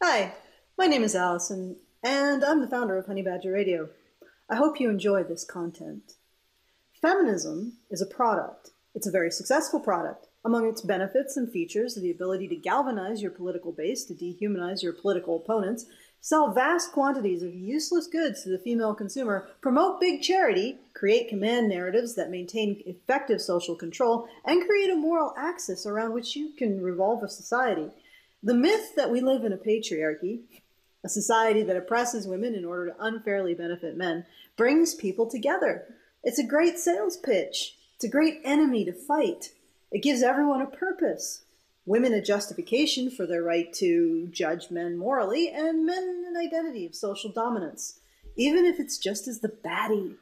Hi, my name is Alison, and I'm the founder of Honey Badger Radio. I hope you enjoy this content. Feminism is a product. It's a very successful product. Among its benefits and features are the ability to galvanize your political base, to dehumanize your political opponents, sell vast quantities of useless goods to the female consumer, promote big charity, create command narratives that maintain effective social control, and create a moral axis around which you can revolve a society. The myth that we live in a patriarchy, a society that oppresses women in order to unfairly benefit men, brings people together. It's a great sales pitch. It's a great enemy to fight. It gives everyone a purpose women a justification for their right to judge men morally, and men an identity of social dominance, even if it's just as the baddie.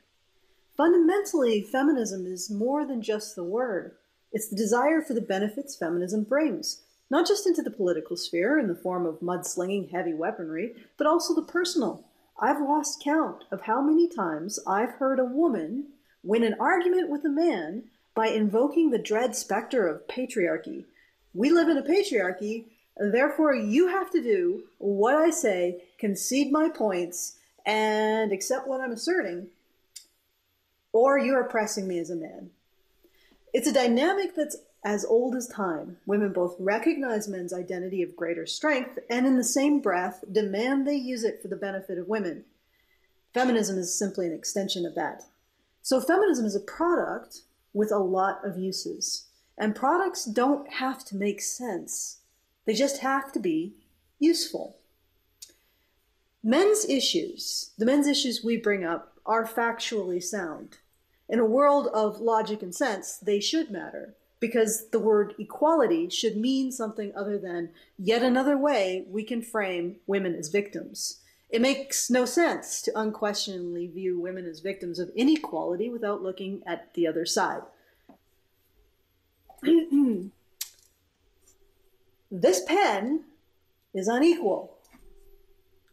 Fundamentally, feminism is more than just the word. It's the desire for the benefits feminism brings, not just into the political sphere in the form of mudslinging heavy weaponry, but also the personal. I've lost count of how many times I've heard a woman win an argument with a man by invoking the dread specter of patriarchy we live in a patriarchy, therefore you have to do what I say, concede my points, and accept what I'm asserting, or you're oppressing me as a man. It's a dynamic that's as old as time. Women both recognize men's identity of greater strength and, in the same breath, demand they use it for the benefit of women. Feminism is simply an extension of that. So, feminism is a product with a lot of uses. And products don't have to make sense, they just have to be useful. Men's issues, the men's issues we bring up, are factually sound. In a world of logic and sense, they should matter because the word equality should mean something other than yet another way we can frame women as victims. It makes no sense to unquestioningly view women as victims of inequality without looking at the other side. this pen is unequal.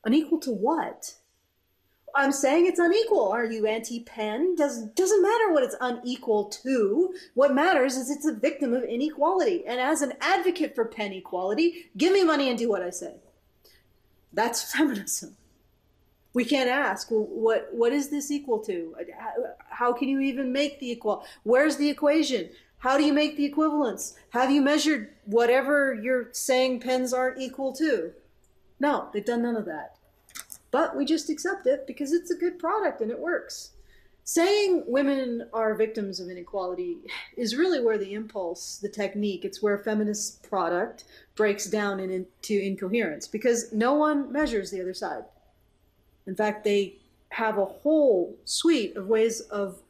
Unequal to what? I'm saying it's unequal. Are you anti-pen? Does doesn't matter what it's unequal to. What matters is it's a victim of inequality. And as an advocate for pen equality, give me money and do what I say. That's feminism. We can't ask well, what what is this equal to? How can you even make the equal? Where's the equation? How do you make the equivalence? Have you measured whatever you're saying pens aren't equal to? No, they've done none of that. But we just accept it because it's a good product and it works. Saying women are victims of inequality is really where the impulse, the technique, it's where feminist product breaks down into incoherence because no one measures the other side. In fact, they have a whole suite of ways of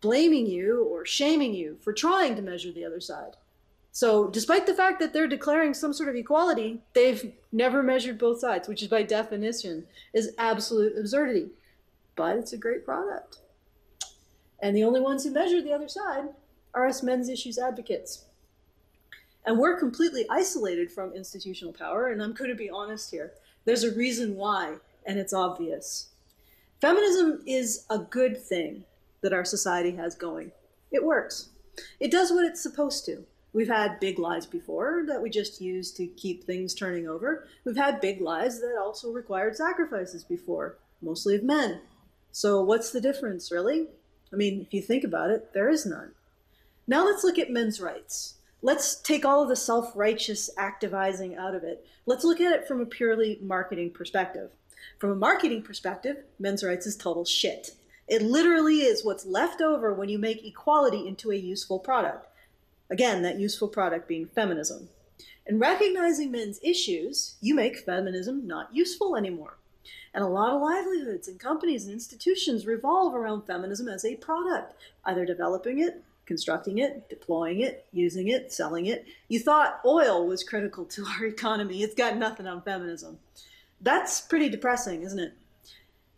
blaming you or shaming you for trying to measure the other side. So, despite the fact that they're declaring some sort of equality, they've never measured both sides, which is by definition is absolute absurdity. But it's a great product. And the only ones who measure the other side are us men's issues advocates. And we're completely isolated from institutional power, and I'm going to be honest here. There's a reason why, and it's obvious. Feminism is a good thing that our society has going. It works. It does what it's supposed to. We've had big lies before that we just used to keep things turning over. We've had big lies that also required sacrifices before, mostly of men. So, what's the difference, really? I mean, if you think about it, there is none. Now, let's look at men's rights. Let's take all of the self righteous activizing out of it. Let's look at it from a purely marketing perspective. From a marketing perspective, men's rights is total shit. It literally is what's left over when you make equality into a useful product. Again, that useful product being feminism. In recognizing men's issues, you make feminism not useful anymore. And a lot of livelihoods and companies and institutions revolve around feminism as a product, either developing it, constructing it, deploying it, using it, selling it. You thought oil was critical to our economy. It's got nothing on feminism. That's pretty depressing, isn't it?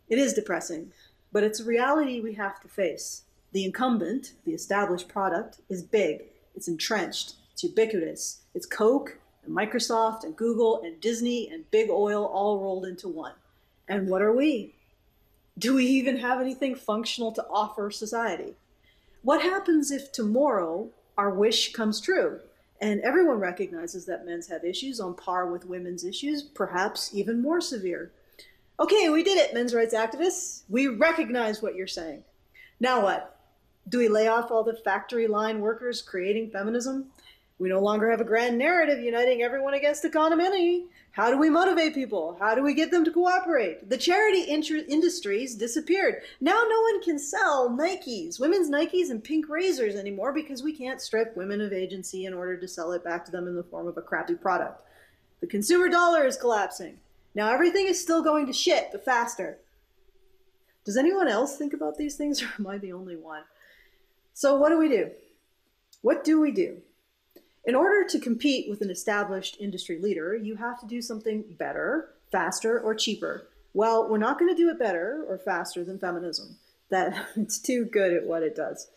It is depressing. But it's a reality we have to face. The incumbent, the established product, is big, it's entrenched, it's ubiquitous. It's Coke and Microsoft and Google and Disney and big oil all rolled into one. And what are we? Do we even have anything functional to offer society? What happens if tomorrow our wish comes true And everyone recognizes that men's have issues on par with women's issues, perhaps even more severe. Okay, we did it, men's rights activists. We recognize what you're saying. Now what? Do we lay off all the factory line workers creating feminism? We no longer have a grand narrative uniting everyone against economy. How do we motivate people? How do we get them to cooperate? The charity industries disappeared. Now no one can sell Nikes, women's Nikes and pink razors anymore because we can't strip women of agency in order to sell it back to them in the form of a crappy product. The consumer dollar is collapsing. Now everything is still going to shit, but faster. Does anyone else think about these things, or am I the only one? So, what do we do? What do we do? In order to compete with an established industry leader, you have to do something better, faster, or cheaper. Well, we're not going to do it better or faster than feminism. That it's too good at what it does.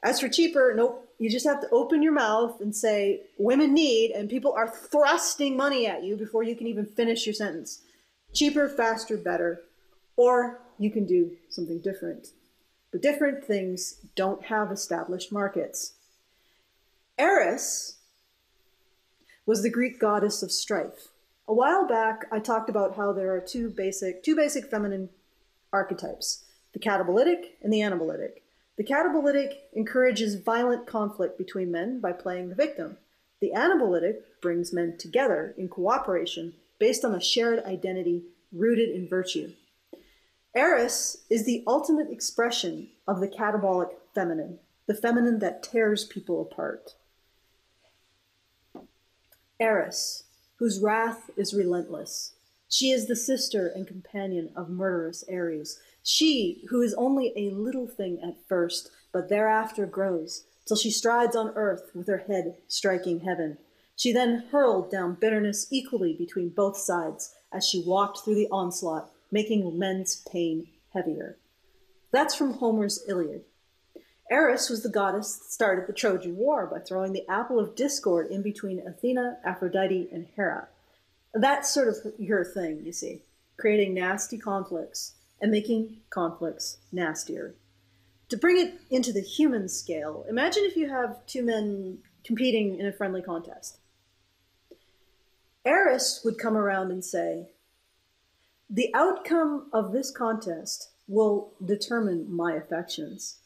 As for cheaper, nope. You just have to open your mouth and say, women need, and people are thrusting money at you before you can even finish your sentence. Cheaper, faster, better. Or you can do something different. But different things don't have established markets. Eris was the Greek goddess of strife. A while back, I talked about how there are two basic, two basic feminine archetypes, the katabolytic and the anabolytic. The katabolytic encourages violent conflict between men by playing the victim. The anabolytic brings men together in cooperation based on a shared identity rooted in virtue. Eris is the ultimate expression of the catabolic feminine, the feminine that tears people apart. Eris, whose wrath is relentless. She is the sister and companion of murderous Ares. She, who is only a little thing at first, but thereafter grows, till she strides on earth with her head striking heaven. She then hurled down bitterness equally between both sides as she walked through the onslaught, making men's pain heavier. That's from Homer's Iliad. Eris was the goddess that started the Trojan War by throwing the apple of discord in between Athena, Aphrodite, and Hera. That's sort of her thing, you see, creating nasty conflicts and making conflicts nastier. To bring it into the human scale, imagine if you have two men competing in a friendly contest. Eris would come around and say, The outcome of this contest will determine my affections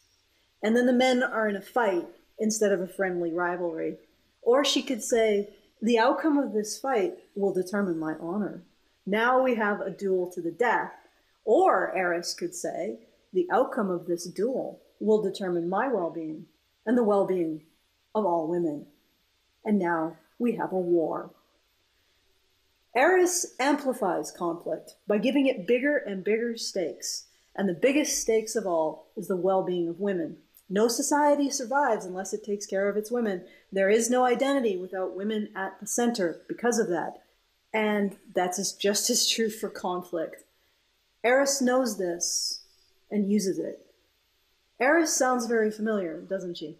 and then the men are in a fight instead of a friendly rivalry. Or she could say, the outcome of this fight will determine my honor. Now we have a duel to the death. Or Eris could say, the outcome of this duel will determine my well being and the well being of all women. And now we have a war. Eris amplifies conflict by giving it bigger and bigger stakes. And the biggest stakes of all is the well being of women. No society survives unless it takes care of its women. There is no identity without women at the center because of that. And that's just as true for conflict. Eris knows this and uses it. Eris sounds very familiar, doesn't she?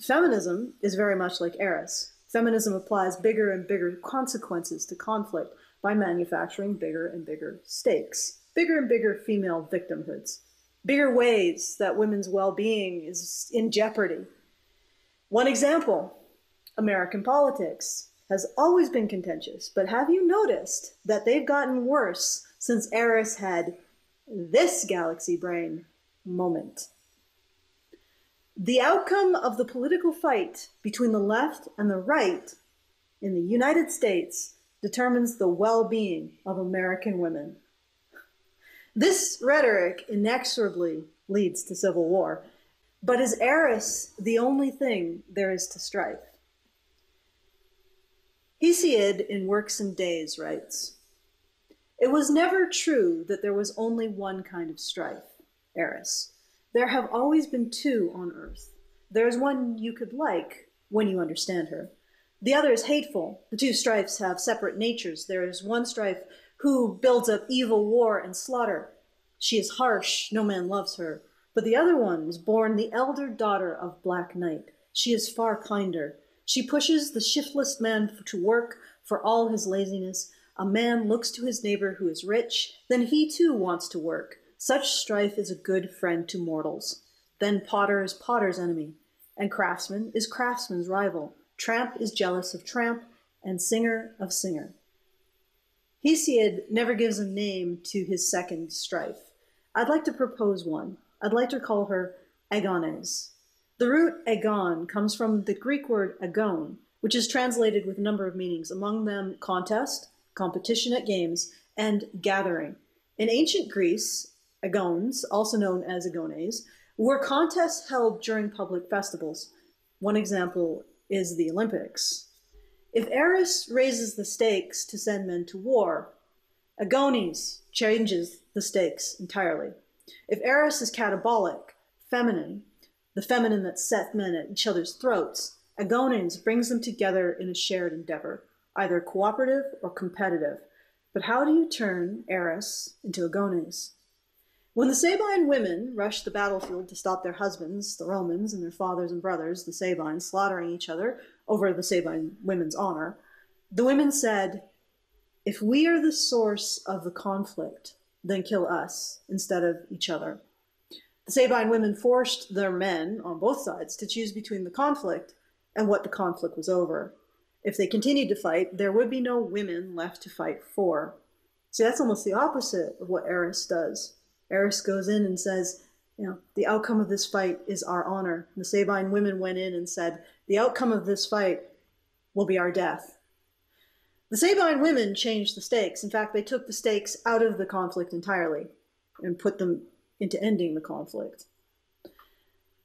Feminism is very much like Eris. Feminism applies bigger and bigger consequences to conflict by manufacturing bigger and bigger stakes, bigger and bigger female victimhoods bigger ways that women's well being is in jeopardy. One example American politics has always been contentious, but have you noticed that they've gotten worse since Eris had this galaxy brain moment? The outcome of the political fight between the left and the right in the United States determines the well being of American women. This rhetoric inexorably leads to civil war. But is Eris the only thing there is to strife? Hesiod in Works and Days writes It was never true that there was only one kind of strife, Eris. There have always been two on earth. There is one you could like when you understand her. The other is hateful. The two strifes have separate natures. There is one strife who builds up evil war and slaughter. She is harsh, no man loves her. But the other one is born the elder daughter of Black Night. She is far kinder. She pushes the shiftless man to work for all his laziness. A man looks to his neighbor who is rich, then he too wants to work. Such strife is a good friend to mortals. Then potter is potter's enemy, and craftsman is craftsman's rival. Tramp is jealous of tramp, and singer of singer. Hesiod never gives a name to his second strife. I'd like to propose one. I'd like to call her agones. The root agon comes from the Greek word agon, which is translated with a number of meanings, among them contest, competition at games, and gathering. In ancient Greece, agones, also known as agones, were contests held during public festivals. One example is the Olympics. If Eris raises the stakes to send men to war, Agones changes the stakes entirely. If Eris is catabolic, feminine, the feminine that sets men at each other's throats, Agones brings them together in a shared endeavor, either cooperative or competitive. But how do you turn Eris into Agones? When the Sabine women rushed the battlefield to stop their husbands, the Romans, and their fathers and brothers, the Sabines, slaughtering each other over the Sabine women's honor, the women said, If we are the source of the conflict, then kill us instead of each other. The Sabine women forced their men on both sides to choose between the conflict and what the conflict was over. If they continued to fight, there would be no women left to fight for. See, that's almost the opposite of what Eris does. Eris goes in and says, you know, the outcome of this fight is our honor. And the Sabine women went in and said, the outcome of this fight will be our death. The Sabine women changed the stakes. In fact, they took the stakes out of the conflict entirely and put them into ending the conflict.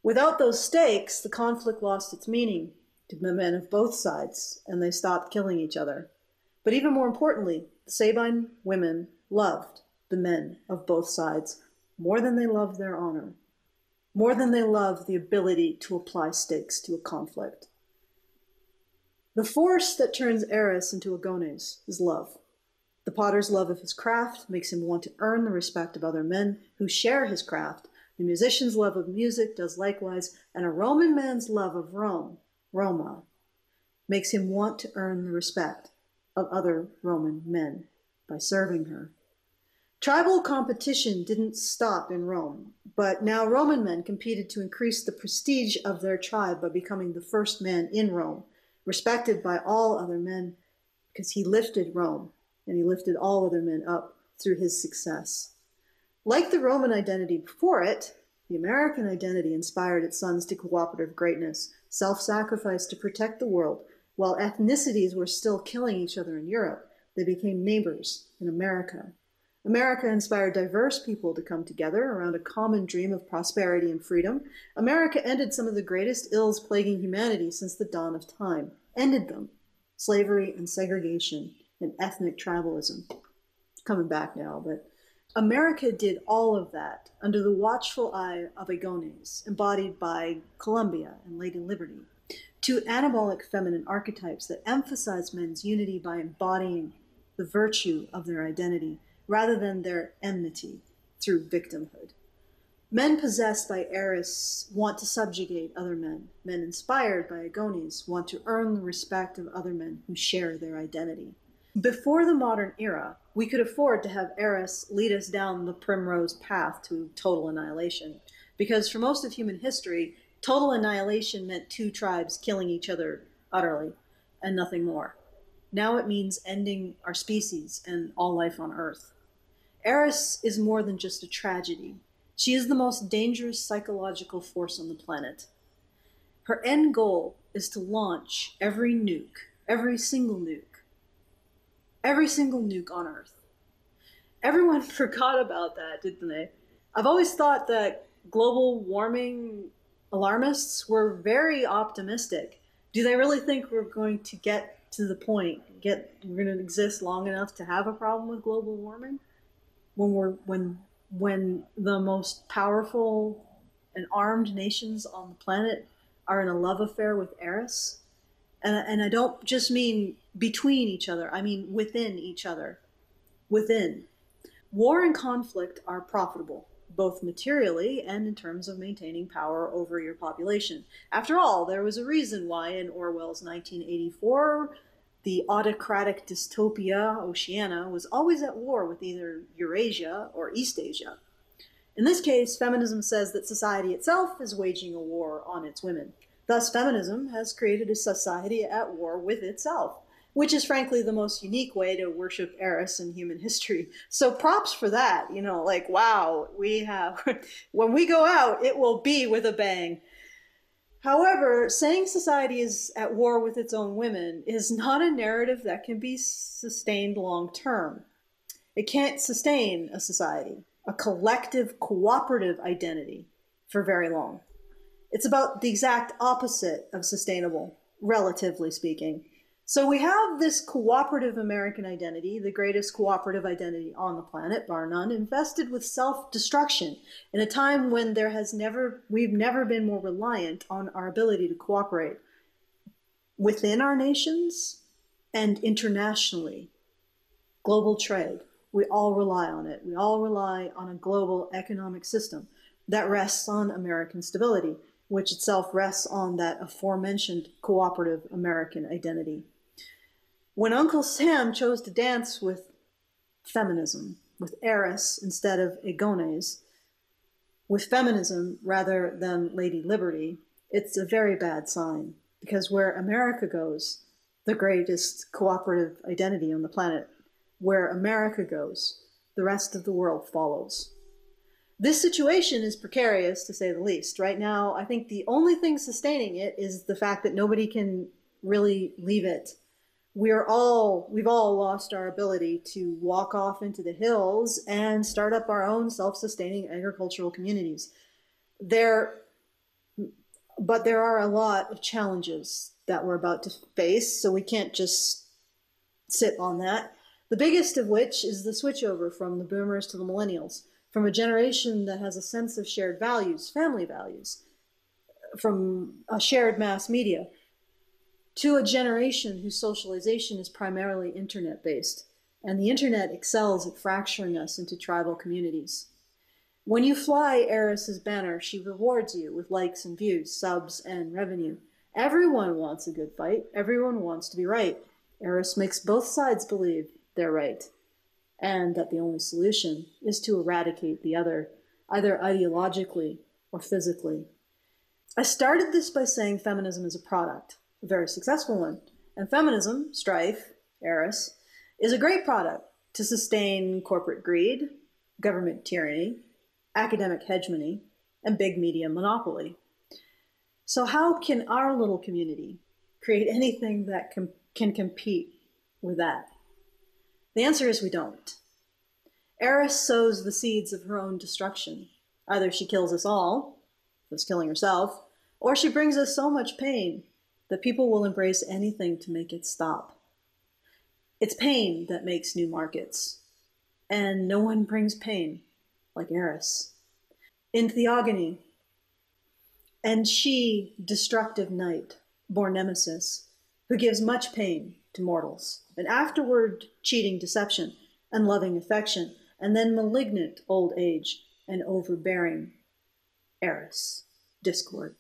Without those stakes, the conflict lost its meaning to the men of both sides, and they stopped killing each other. But even more importantly, the Sabine women loved the men of both sides more than they love their honor, more than they love the ability to apply stakes to a conflict. The force that turns Eris into Agones is love. The potter's love of his craft makes him want to earn the respect of other men who share his craft. The musician's love of music does likewise, and a Roman man's love of Rome, Roma, makes him want to earn the respect of other Roman men by serving her. Tribal competition didn't stop in Rome, but now Roman men competed to increase the prestige of their tribe by becoming the first man in Rome, respected by all other men because he lifted Rome and he lifted all other men up through his success. Like the Roman identity before it, the American identity inspired its sons to cooperative greatness, self sacrifice to protect the world. While ethnicities were still killing each other in Europe, they became neighbors in America. America inspired diverse people to come together around a common dream of prosperity and freedom. America ended some of the greatest ills plaguing humanity since the dawn of time, ended them slavery and segregation and ethnic tribalism. Coming back now, but America did all of that under the watchful eye of Agones, embodied by Columbia and Lady Liberty, two anabolic feminine archetypes that emphasize men's unity by embodying the virtue of their identity rather than their enmity through victimhood. Men possessed by Eris want to subjugate other men. Men inspired by Agones want to earn the respect of other men who share their identity. Before the modern era, we could afford to have Eris lead us down the primrose path to total annihilation, because for most of human history, total annihilation meant two tribes killing each other utterly and nothing more. Now it means ending our species and all life on Earth. Eris is more than just a tragedy. She is the most dangerous psychological force on the planet. Her end goal is to launch every nuke, every single nuke, every single nuke on Earth. Everyone forgot about that, didn't they? I've always thought that global warming alarmists were very optimistic. Do they really think we're going to get to the point, get we're going to exist long enough to have a problem with global warming? When we're when when the most powerful and armed nations on the planet are in a love affair with Eris. And, and I don't just mean between each other, I mean within each other. Within. War and conflict are profitable, both materially and in terms of maintaining power over your population. After all, there was a reason why in Orwell's 1984 the autocratic dystopia Oceania was always at war with either Eurasia or East Asia. In this case, feminism says that society itself is waging a war on its women. Thus, feminism has created a society at war with itself, which is frankly the most unique way to worship Eris in human history. So, props for that. You know, like, wow, we have, when we go out, it will be with a bang. However, saying society is at war with its own women is not a narrative that can be sustained long term. It can't sustain a society, a collective cooperative identity, for very long. It's about the exact opposite of sustainable, relatively speaking. So we have this cooperative American identity, the greatest cooperative identity on the planet, bar none, invested with self-destruction in a time when there has never we've never been more reliant on our ability to cooperate within our nations and internationally. Global trade. We all rely on it. We all rely on a global economic system that rests on American stability which itself rests on that aforementioned cooperative American identity. When Uncle Sam chose to dance with feminism, with Eris instead of Agones, with feminism rather than Lady Liberty, it's a very bad sign because where America goes, the greatest cooperative identity on the planet, where America goes, the rest of the world follows this situation is precarious to say the least. Right now, I think the only thing sustaining it is the fact that nobody can really leave it. We're all, we've all lost our ability to walk off into the hills and start up our own self-sustaining agricultural communities. There, but there are a lot of challenges that we're about to face, so we can't just sit on that. The biggest of which is the switchover from the boomers to the millennials from a generation that has a sense of shared values, family values, from a shared mass media, to a generation whose socialization is primarily internet based. And the internet excels at fracturing us into tribal communities. When you fly Eris's banner, she rewards you with likes and views, subs, and revenue. Everyone wants a good fight. Everyone wants to be right. Eris makes both sides believe they're right and that the only solution is to eradicate the other, either ideologically or physically. I started this by saying feminism is a product, a very successful one, and feminism, strife, Eris, is a great product to sustain corporate greed, government tyranny, academic hegemony, and big media monopoly. So how can our little community create anything that com can compete with that? The answer is we don't. Eris sows the seeds of her own destruction. Either she kills us all, thus killing herself, or she brings us so much pain that people will embrace anything to make it stop. It's pain that makes new markets, and no one brings pain like Eris. In Theogony, and she, destructive night, bore Nemesis, who gives much pain to mortals, and afterward cheating deception and loving affection, and then malignant old age and overbearing Eris, discord.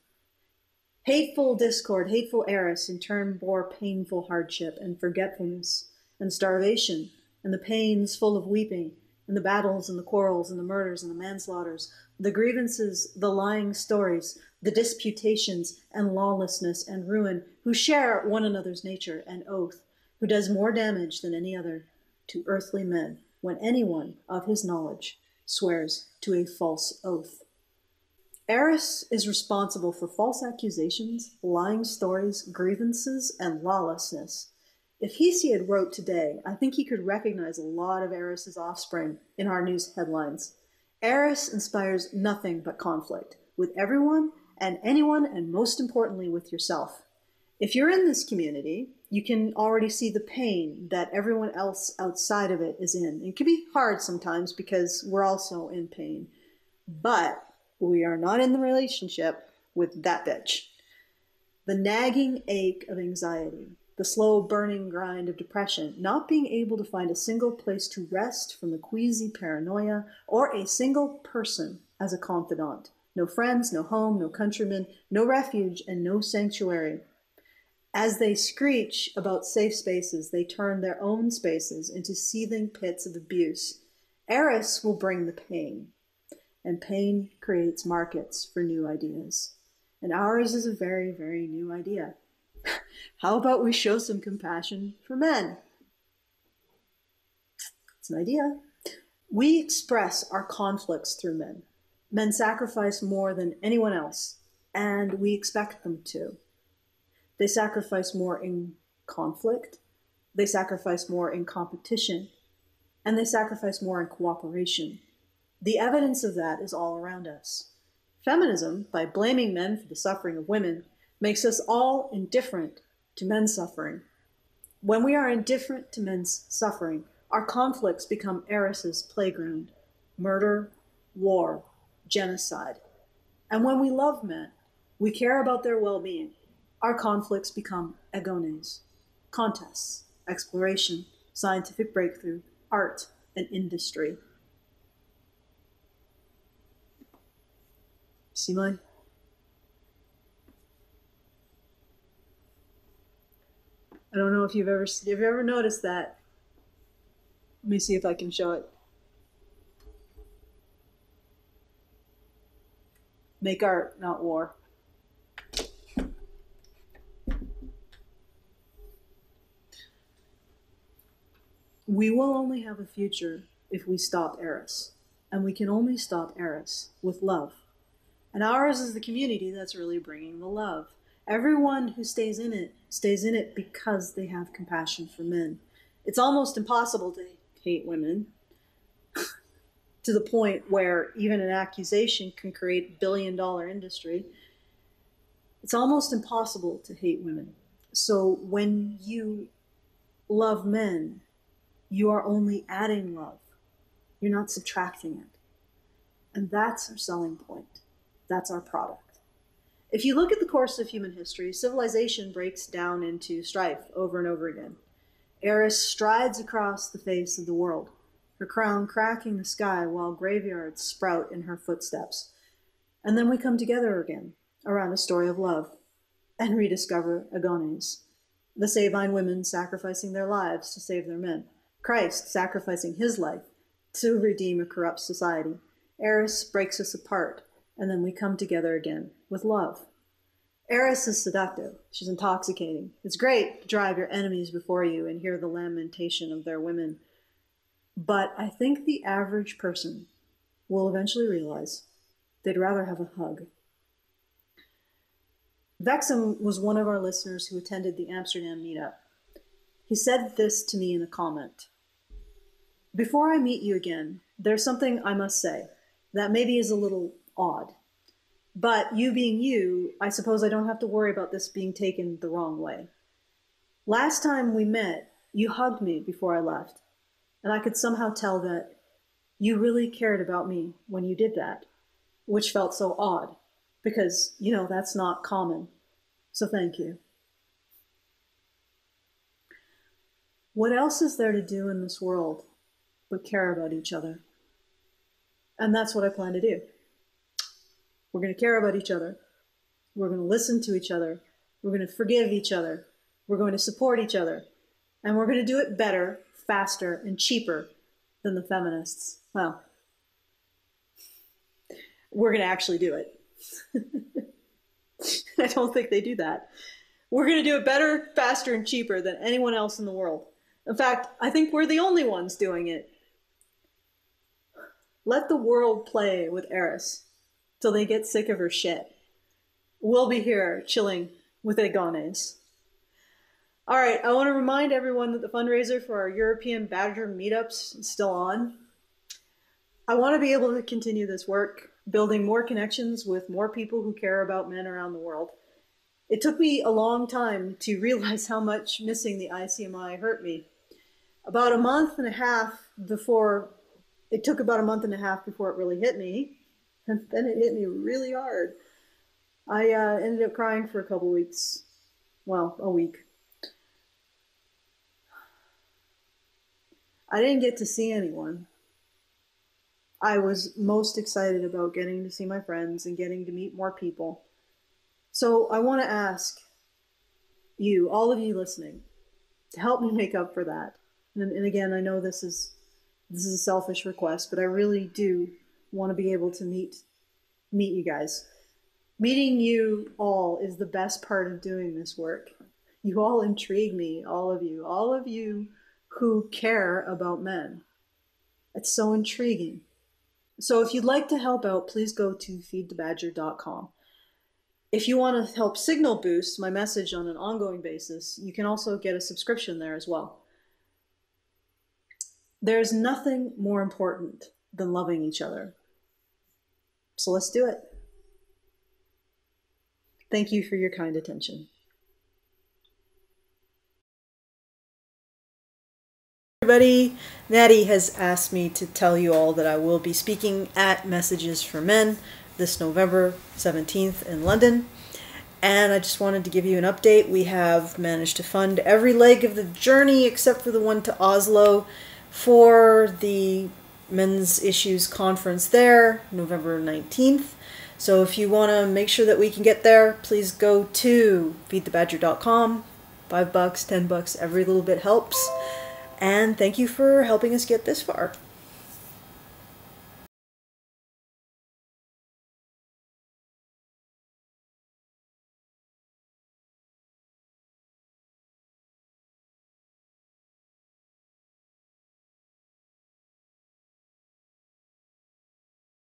Hateful discord, hateful Eris in turn bore painful hardship and forgetfulness and starvation and the pains full of weeping and the battles and the quarrels and the murders and the manslaughters, the grievances, the lying stories, the disputations and lawlessness and ruin, who share one another's nature and oath, who does more damage than any other to earthly men when anyone of his knowledge swears to a false oath. Eris is responsible for false accusations, lying stories, grievances, and lawlessness. If Hesiod wrote today, I think he could recognize a lot of Eris's offspring in our news headlines. Eris inspires nothing but conflict with everyone and anyone, and most importantly, with yourself. If you're in this community, you can already see the pain that everyone else outside of it is in. It can be hard sometimes because we're also in pain, but we are not in the relationship with that bitch. The nagging ache of anxiety, the slow burning grind of depression, not being able to find a single place to rest from the queasy paranoia, or a single person as a confidant. No friends, no home, no countrymen, no refuge, and no sanctuary. As they screech about safe spaces, they turn their own spaces into seething pits of abuse. Eris will bring the pain, and pain creates markets for new ideas. and ours is a very, very new idea. How about we show some compassion for men? It's an idea. We express our conflicts through men. Men sacrifice more than anyone else, and we expect them to. They sacrifice more in conflict, they sacrifice more in competition, and they sacrifice more in cooperation. The evidence of that is all around us. Feminism, by blaming men for the suffering of women, makes us all indifferent to men's suffering. When we are indifferent to men's suffering, our conflicts become Eris's playground murder, war, genocide. And when we love men, we care about their well being, our conflicts become agones, contests, exploration, scientific breakthrough, art, and industry. See mine? I don't know if you've ever have you ever noticed that. Let me see if I can show it. Make art, not war. We will only have a future if we stop Eris. And we can only stop Eris with love. And ours is the community that's really bringing the love. Everyone who stays in it stays in it because they have compassion for men. It's almost impossible to hate women to the point where even an accusation can create a billion dollar industry. It's almost impossible to hate women. So when you love men, you are only adding love. You're not subtracting it. And that's our selling point. That's our product. If you look at the course of human history, civilization breaks down into strife over and over again. Eris strides across the face of the world, her crown cracking the sky while graveyards sprout in her footsteps. And then we come together again around a story of love and rediscover Agones, the Sabine women sacrificing their lives to save their men. Christ sacrificing his life to redeem a corrupt society. Eris breaks us apart, and then we come together again with love. Eris is seductive. She's intoxicating. It's great to drive your enemies before you and hear the lamentation of their women. But I think the average person will eventually realize they'd rather have a hug. Vexum was one of our listeners who attended the Amsterdam meetup. He said this to me in a comment Before I meet you again, there's something I must say that maybe is a little odd. But you being you, I suppose I don't have to worry about this being taken the wrong way. Last time we met, you hugged me before I left, and I could somehow tell that you really cared about me when you did that, which felt so odd because, you know, that's not common. So thank you. What else is there to do in this world but care about each other? And that's what I plan to do. We're going to care about each other. We're going to listen to each other. We're going to forgive each other. We're going to support each other. And we're going to do it better, faster, and cheaper than the feminists. Well, we're going to actually do it. I don't think they do that. We're going to do it better, faster, and cheaper than anyone else in the world. In fact, I think we're the only ones doing it. Let the world play with Eris till they get sick of her shit. We'll be here chilling with Agones. All right, I want to remind everyone that the fundraiser for our European Badger meetups is still on. I want to be able to continue this work, building more connections with more people who care about men around the world. It took me a long time to realize how much missing the ICMI hurt me about a month and a half before it took about a month and a half before it really hit me and then it hit me really hard. I uh, ended up crying for a couple weeks. Well a week. I didn't get to see anyone. I was most excited about getting to see my friends and getting to meet more people. So i want to ask you all of you listening to help me make up for that. And, and again, I know this is this is a selfish request, but I really do want to be able to meet meet you guys. Meeting you all is the best part of doing this work. You all intrigue me, all of you, all of you who care about men. It's so intriguing. So if you'd like to help out, please go to feedthebadger.com. If you want to help signal boost my message on an ongoing basis, you can also get a subscription there as well. There's nothing more important than loving each other. So let's do it. Thank you for your kind attention. Everybody, Natty has asked me to tell you all that I will be speaking at Messages for Men this November 17th in London. And I just wanted to give you an update. We have managed to fund every leg of the journey except for the one to Oslo for the Men's Issues Conference there, November 19th. So if you want to make sure that we can get there, please go to feedthebadger.com. Five bucks, ten bucks, every little bit helps. And thank you for helping us get this far.